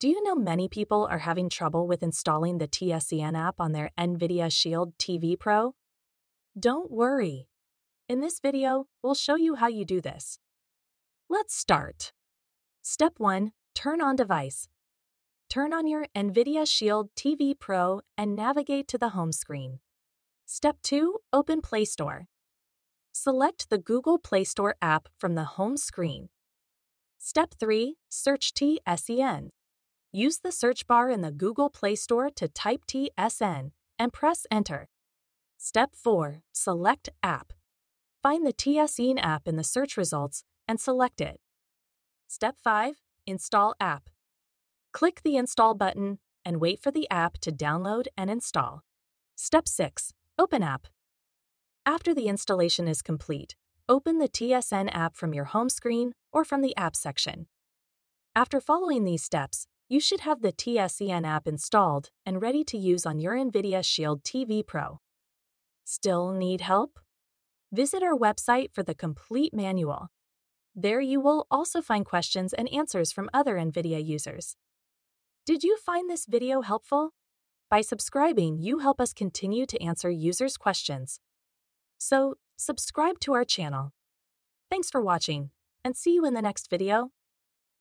Do you know many people are having trouble with installing the TSN app on their NVIDIA Shield TV Pro? Don't worry. In this video, we'll show you how you do this. Let's start. Step 1. Turn on device. Turn on your NVIDIA Shield TV Pro and navigate to the home screen. Step 2. Open Play Store. Select the Google Play Store app from the home screen. Step 3. Search TSN. Use the search bar in the Google Play Store to type TSN and press Enter. Step 4. Select App. Find the TSN app in the search results and select it. Step 5. Install app. Click the Install button and wait for the app to download and install. Step 6. Open app. After the installation is complete, open the TSN app from your home screen or from the App section. After following these steps, you should have the TSN app installed and ready to use on your NVIDIA Shield TV Pro. Still need help? Visit our website for the complete manual. There you will also find questions and answers from other NVIDIA users. Did you find this video helpful? By subscribing, you help us continue to answer users' questions. So, subscribe to our channel. Thanks for watching, and see you in the next video.